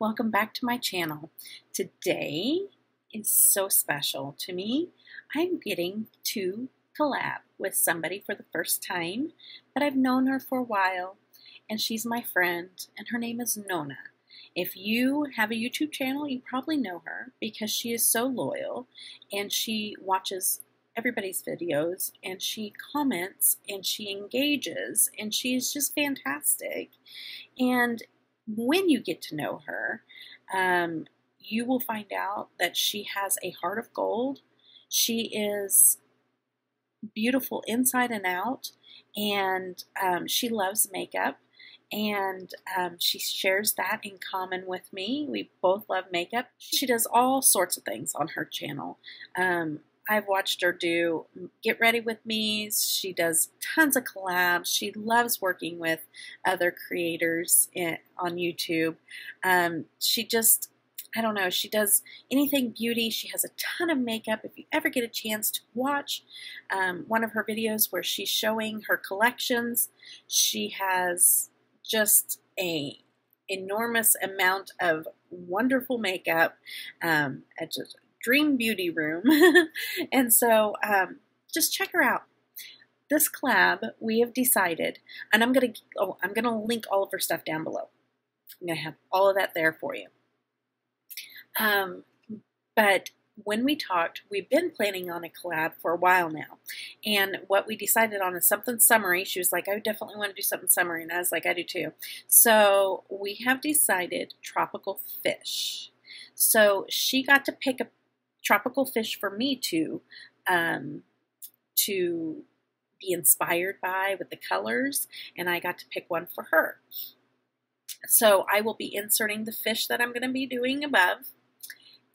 welcome back to my channel. Today is so special to me. I'm getting to collab with somebody for the first time, but I've known her for a while, and she's my friend, and her name is Nona. If you have a YouTube channel, you probably know her because she is so loyal and she watches everybody's videos and she comments and she engages and she's just fantastic. And when you get to know her, um, you will find out that she has a heart of gold. She is beautiful inside and out, and um, she loves makeup. And um, she shares that in common with me. We both love makeup. She does all sorts of things on her channel. I've watched her do Get Ready With Me. She does tons of collabs. She loves working with other creators in, on YouTube. Um, she just, I don't know, she does anything beauty. She has a ton of makeup. If you ever get a chance to watch um, one of her videos where she's showing her collections, she has just a enormous amount of wonderful makeup. Um, just Dream Beauty Room. and so um, just check her out. This collab, we have decided, and I'm gonna oh, I'm gonna link all of her stuff down below. I'm gonna have all of that there for you. Um, but when we talked, we've been planning on a collab for a while now. And what we decided on is something summery. She was like, I definitely want to do something summery. And I was like, I do too. So we have decided tropical fish. So she got to pick a tropical fish for me to um, to be inspired by with the colors, and I got to pick one for her. So I will be inserting the fish that I'm going to be doing above,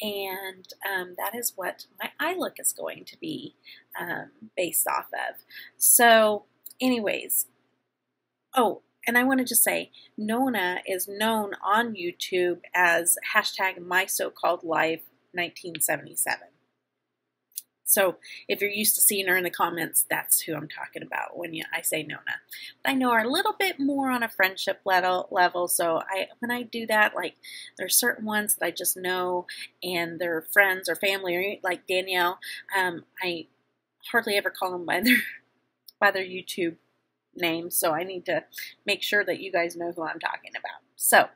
and um, that is what my eye look is going to be um, based off of. So, anyways, oh, and I wanted to say, Nona is known on YouTube as hashtag my so-called life 1977. So if you're used to seeing her in the comments, that's who I'm talking about when you, I say Nona. But I know her a little bit more on a friendship level, level. So I when I do that, like there's certain ones that I just know and they're friends or family, like Danielle. Um, I hardly ever call them by their by their YouTube name, so I need to make sure that you guys know who I'm talking about. So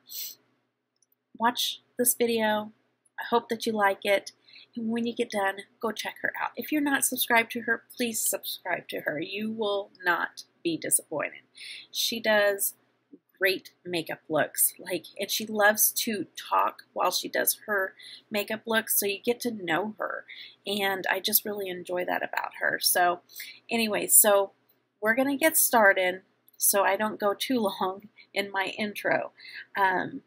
watch this video, I hope that you like it. And when you get done, go check her out. If you're not subscribed to her, please subscribe to her. You will not be disappointed. She does great makeup looks like and she loves to talk while she does her makeup looks so you get to know her and I just really enjoy that about her so anyway so we're gonna get started so I don't go too long in my intro um,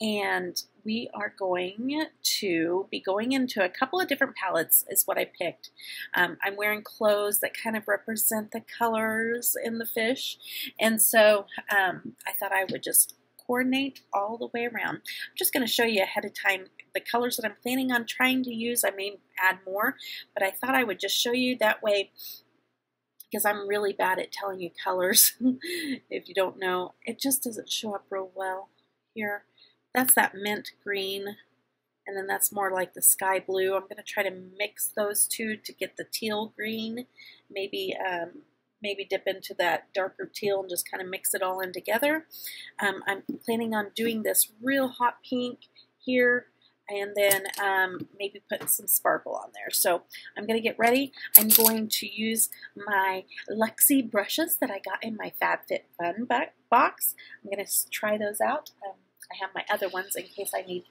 and we are going to be going into a couple of different palettes is what I picked. Um, I'm wearing clothes that kind of represent the colors in the fish and so um, I thought I would just coordinate all the way around. I'm just going to show you ahead of time the colors that I'm planning on trying to use. I may add more, but I thought I would just show you that way because I'm really bad at telling you colors. if you don't know, it just doesn't show up real well here. That's that mint green, and then that's more like the sky blue. I'm going to try to mix those two to get the teal green. Maybe um, maybe dip into that darker teal and just kind of mix it all in together. Um, I'm planning on doing this real hot pink here and then um, maybe put some sparkle on there. So I'm going to get ready. I'm going to use my Luxie brushes that I got in my FabFitFun box. I'm going to try those out. Um, I have my other ones in case I need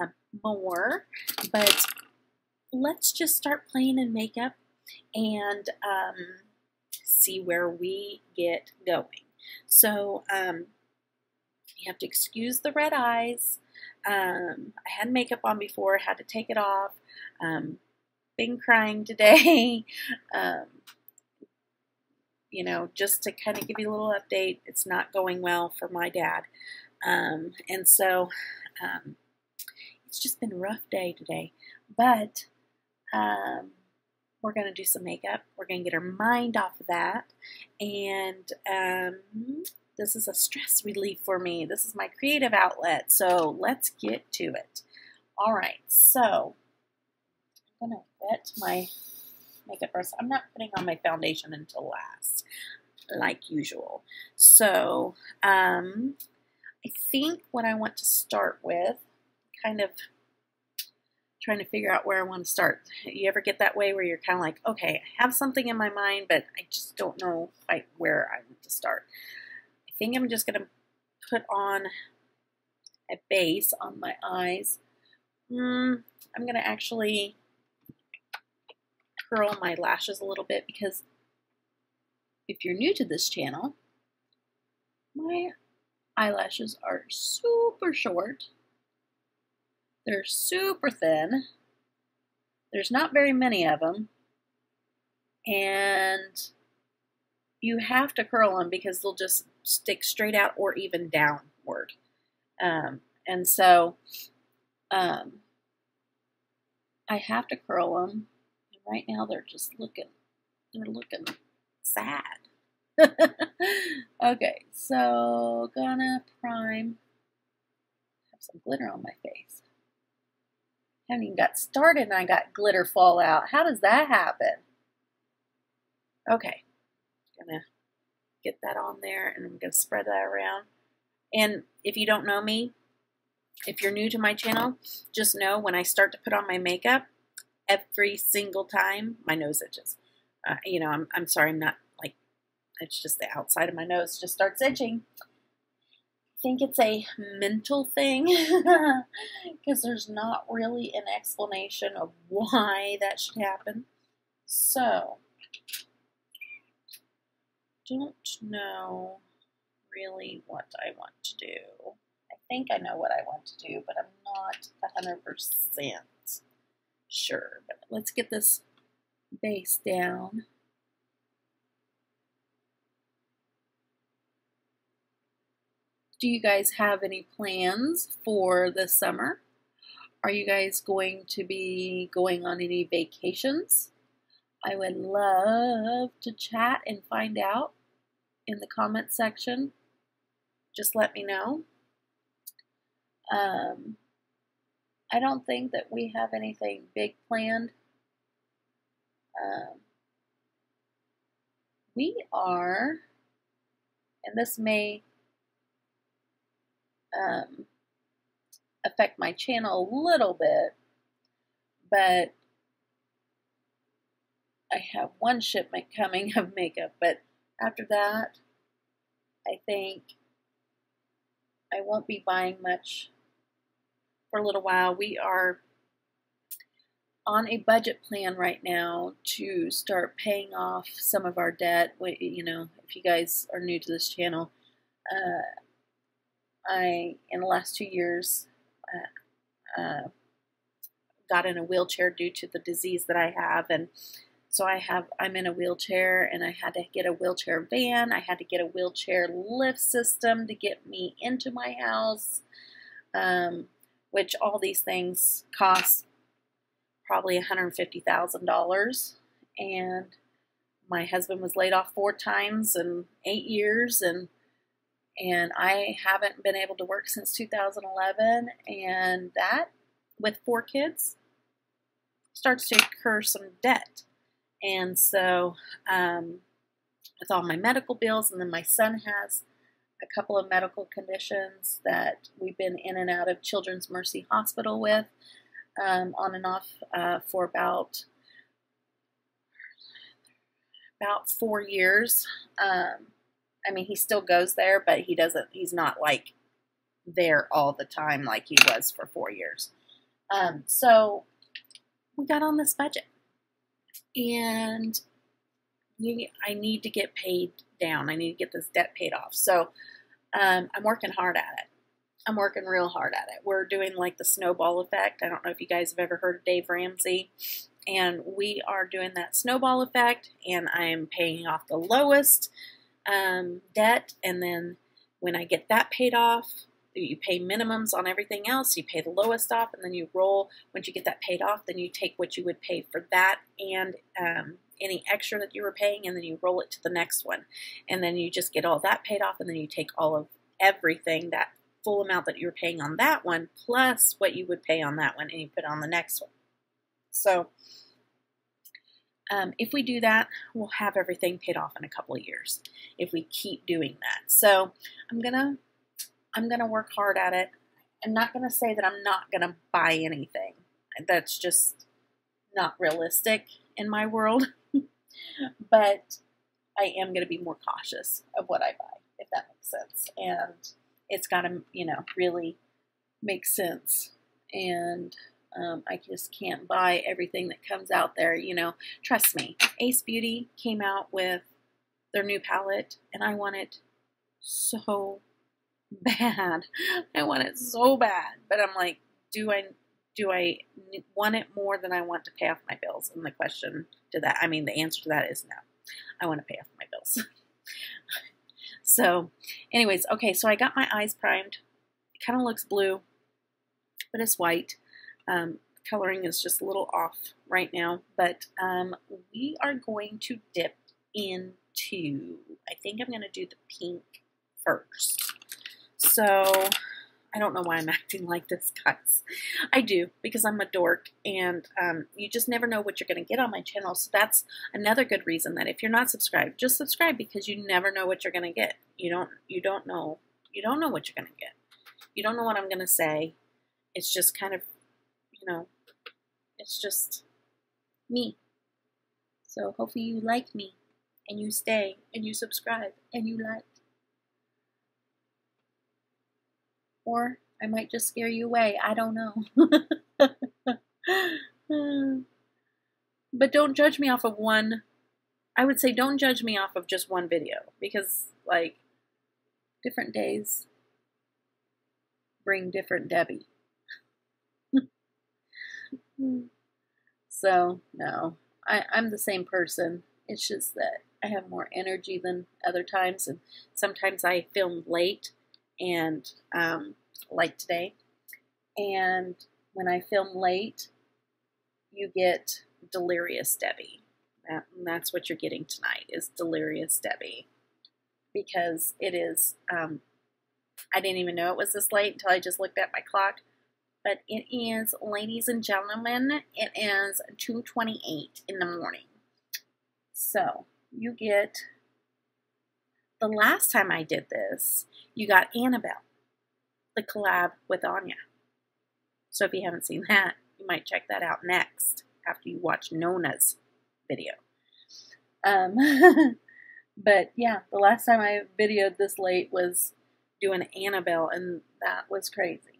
um, more. But let's just start playing in makeup and um, see where we get going. So um, you have to excuse the red eyes. Um, I had makeup on before, had to take it off. Um, been crying today. Um, you know, just to kind of give you a little update, it's not going well for my dad. Um, and so um, it's just been a rough day today. But um, we're going to do some makeup. We're going to get our mind off of that and um, This is a stress relief for me. This is my creative outlet. So let's get to it. All right, so I'm going to wet my makeup brush. I'm not putting on my foundation until last, like usual. So um, I think what I want to start with, kind of trying to figure out where I want to start. You ever get that way where you're kind of like, okay, I have something in my mind, but I just don't know quite where I want to start. I think I'm just going to put on a base on my eyes. Mm, I'm going to actually curl my lashes a little bit because if you're new to this channel, my eyelashes are super short. They're super thin. There's not very many of them. And you have to curl them because they'll just stick straight out or even downward. Um, and so um, I have to curl them right now they're just looking, they're looking sad. okay, so gonna prime. Have some glitter on my face. Haven't even got started and I got glitter fall out. How does that happen? Okay, gonna get that on there and I'm gonna spread that around. And if you don't know me, if you're new to my channel, just know when I start to put on my makeup, every single time my nose itches. Uh, you know, I'm, I'm sorry, I'm not it's just the outside of my nose just starts itching. I think it's a mental thing because there's not really an explanation of why that should happen. So, don't know really what I want to do. I think I know what I want to do, but I'm not 100% sure, but let's get this base down. Do you guys have any plans for the summer? Are you guys going to be going on any vacations? I would love to chat and find out in the comment section. Just let me know. Um, I don't think that we have anything big planned. Um, we are, and this may um, affect my channel a little bit, but I have one shipment coming of makeup, but after that, I think I won't be buying much for a little while. We are on a budget plan right now to start paying off some of our debt. You know, if you guys are new to this channel, uh, I, in the last two years, uh, uh, got in a wheelchair due to the disease that I have. And so I have, I'm in a wheelchair and I had to get a wheelchair van. I had to get a wheelchair lift system to get me into my house. Um, which all these things cost probably $150,000. And my husband was laid off four times in eight years, and and I haven't been able to work since 2011. And that, with four kids, starts to incur some debt. And so, um, with all my medical bills, and then my son has a couple of medical conditions that we've been in and out of Children's Mercy Hospital with um, on and off uh, for about about four years. Um, I mean, he still goes there, but he doesn't. He's not like there all the time like he was for four years. Um, so we got on this budget, and we I need to get paid down. I need to get this debt paid off. So um, I'm working hard at it. I'm working real hard at it. We're doing like the snowball effect. I don't know if you guys have ever heard of Dave Ramsey. And we are doing that snowball effect, and I'm paying off the lowest um, debt. And then when I get that paid off, you pay minimums on everything else. You pay the lowest off, and then you roll. Once you get that paid off, then you take what you would pay for that and um, any extra that you were paying, and then you roll it to the next one. And then you just get all that paid off, and then you take all of everything, that full amount that you were paying on that one, plus what you would pay on that one, and you put on the next one. So, um, if we do that, we'll have everything paid off in a couple of years. If we keep doing that, so I'm gonna I'm gonna work hard at it. I'm not gonna say that I'm not gonna buy anything. That's just not realistic in my world. but I am gonna be more cautious of what I buy, if that makes sense. And it's gotta, you know, really make sense. And um, I just can't buy everything that comes out there. You know, trust me. Ace Beauty came out with their new palette, and I want it so bad. I want it so bad, but I'm like, do I do I want it more than I want to pay off my bills? And the question to that, I mean, the answer to that is no. I want to pay off my bills. so, anyways, okay, so I got my eyes primed. It kind of looks blue, but it's white. Um, coloring is just a little off right now, but um, we are going to dip into, I think I'm going to do the pink first. So, I don't know why I'm acting like this, guys. I do, because I'm a dork, and um, you just never know what you're going to get on my channel. So that's another good reason that if you're not subscribed, just subscribe because you never know what you're going to get. You don't, you don't know, you don't know what you're going to get. You don't know what I'm going to say. It's just kind of you know, it's just me. So hopefully you like me and you stay and you subscribe and you like. Or I might just scare you away. I don't know. but don't judge me off of one. I would say don't judge me off of just one video because, like, different days bring different Debbie. So, no, I, I'm the same person. It's just that I have more energy than other times, and sometimes I film late, and um, like today. And when I film late, you get delirious Debbie. That, that's what you're getting tonight is delirious Debbie, because it is. Um, I didn't even know it was this late until I just looked at my clock but it is, ladies and gentlemen, it is 2.28 in the morning. So, you get, the last time I did this, you got Annabelle, the collab with Anya. So if you haven't seen that, you might check that out next after you watch Nona's video. Um, but yeah, the last time I videoed this late was doing Annabelle, and that was crazy.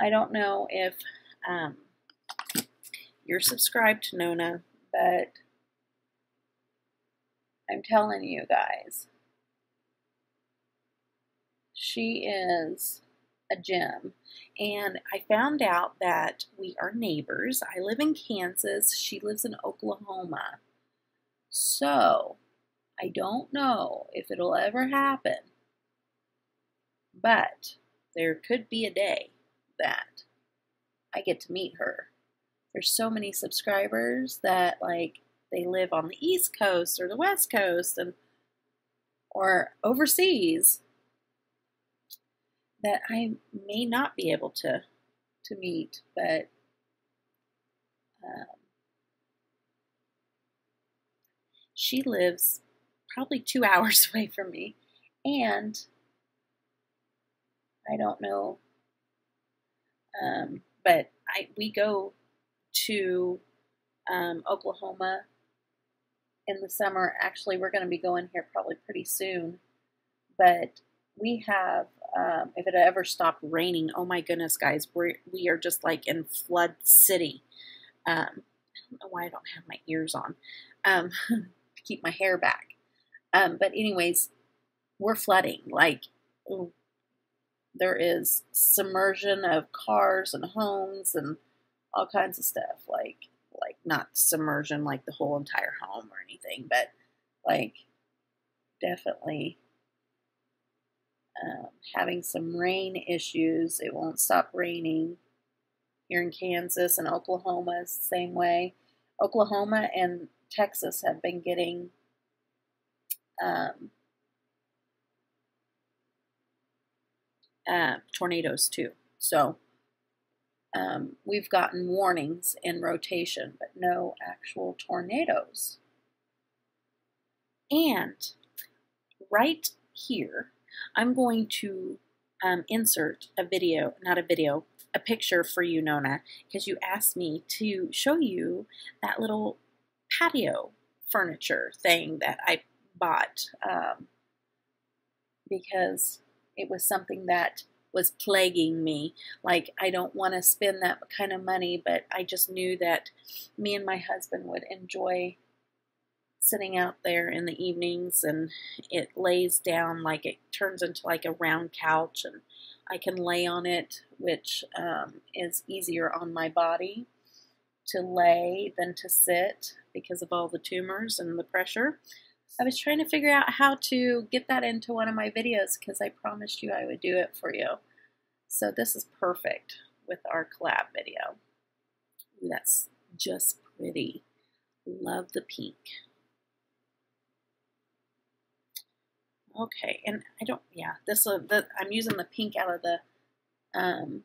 I don't know if um, you're subscribed to Nona, but I'm telling you guys, she is a gem. And I found out that we are neighbors. I live in Kansas, she lives in Oklahoma. So, I don't know if it'll ever happen, but there could be a day that I get to meet her. There's so many subscribers that like they live on the East Coast or the West Coast and or overseas that I may not be able to to meet, but um, she lives probably two hours away from me, and I don't know um, but I we go to um, Oklahoma in the summer. Actually, we're going to be going here probably pretty soon. But we have, um, if it ever stopped raining, oh my goodness, guys, we're we are just like in flood city. Um, I don't know why I don't have my ears on um, to keep my hair back. Um, but anyways, we're flooding like there is submersion of cars and homes and all kinds of stuff like like not submersion like the whole entire home or anything but like definitely um, having some rain issues it won't stop raining here in Kansas and Oklahoma same way. Oklahoma and Texas have been getting um, uh, tornadoes too. So um, we've gotten warnings in rotation, but no actual tornadoes. And right here, I'm going to um, insert a video, not a video, a picture for you, Nona, because you asked me to show you that little patio furniture thing that I bought um, because it was something that was plaguing me. Like, I don't want to spend that kind of money, but I just knew that me and my husband would enjoy sitting out there in the evenings and it lays down like it turns into like a round couch and I can lay on it, which um, is easier on my body to lay than to sit because of all the tumors and the pressure. I was trying to figure out how to get that into one of my videos because I promised you I would do it for you. So this is perfect with our collab video. That's just pretty. Love the pink. Okay, and I don't, yeah, this, uh, the, I'm using the pink out of the um,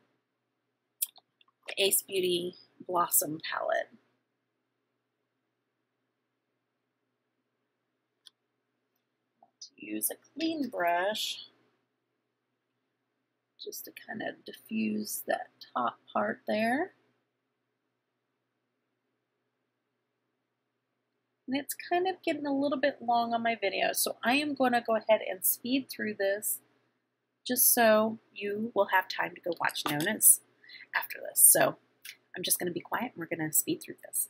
Ace Beauty Blossom palette. Use a clean brush just to kind of diffuse that top part there. And it's kind of getting a little bit long on my video, so I am going to go ahead and speed through this just so you will have time to go watch Nona's after this. So I'm just going to be quiet and we're going to speed through this.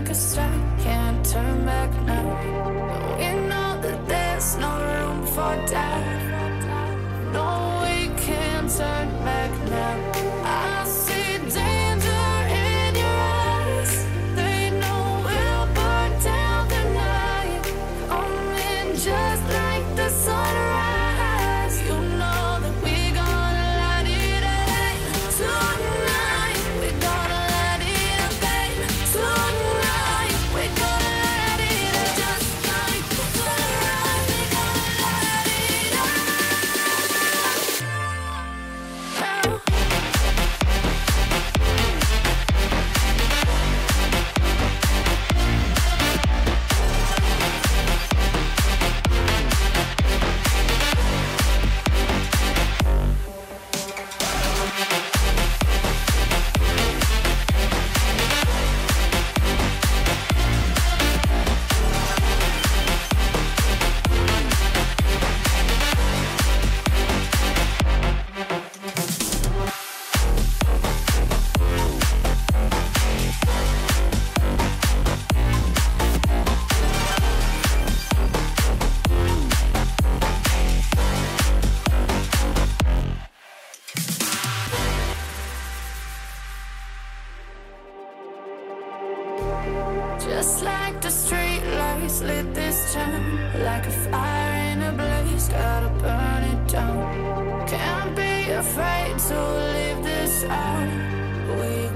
make a can't turn back now. We know that there's no room for doubt. Afraid to leave this out We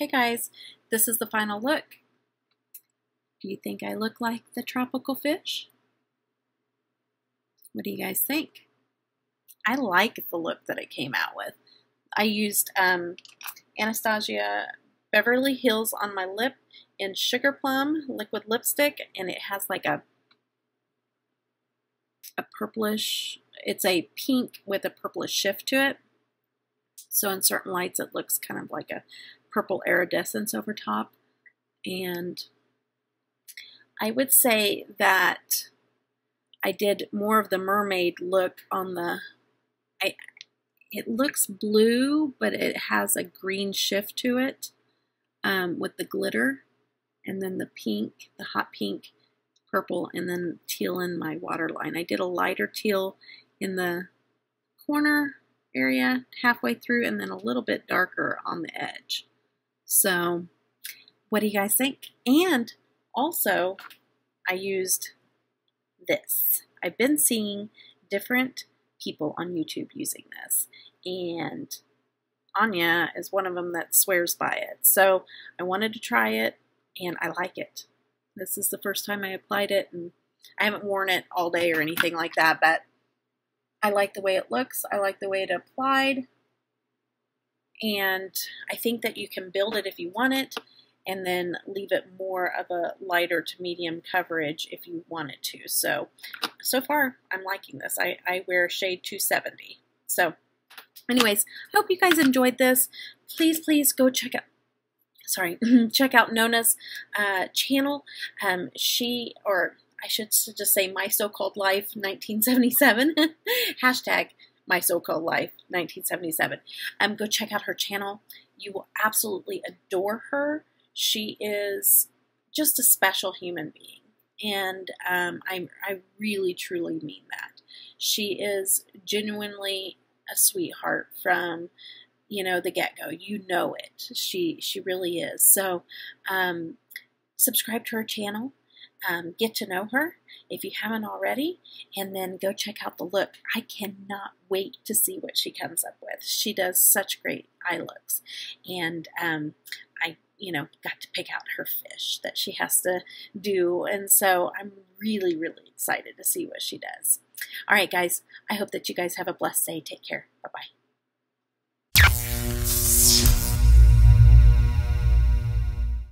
Okay, guys, this is the final look. Do you think I look like the tropical fish? What do you guys think? I like the look that it came out with. I used um, Anastasia Beverly Hills on my lip in Sugar Plum liquid lipstick, and it has like a a purplish. It's a pink with a purplish shift to it. So in certain lights, it looks kind of like a purple iridescence over top. And I would say that I did more of the mermaid look on the. I, it looks blue, but it has a green shift to it um, with the glitter, and then the pink, the hot pink, purple, and then teal in my waterline. I did a lighter teal in the corner area halfway through, and then a little bit darker on the edge. So, what do you guys think? And also, I used this. I've been seeing different people on YouTube using this, and Anya is one of them that swears by it. So, I wanted to try it, and I like it. This is the first time I applied it, and I haven't worn it all day or anything like that, but I like the way it looks. I like the way it applied and I think that you can build it if you want it and then leave it more of a lighter to medium coverage if you want it to. So, so far I'm liking this. I, I wear shade 270. So, anyways, I hope you guys enjoyed this. Please, please go check out sorry, check out Nona's uh, channel. Um, she, or I should just say My So-Called Life 1977, hashtag My So-Called Life 1977. Um, go check out her channel. You will absolutely adore her. she is just a special human being. And um, I, I really, truly mean that. She is genuinely a sweetheart from you know the get go. You know it. She she really is. So um, subscribe to her channel. Um, get to know her if you haven't already, and then go check out the look. I cannot wait to see what she comes up with. She does such great eye looks, and um, I you know, got to pick out her fish that she has to do. And so I'm really, really excited to see what she does. All right, guys, I hope that you guys have a blessed day. Take care. Bye bye.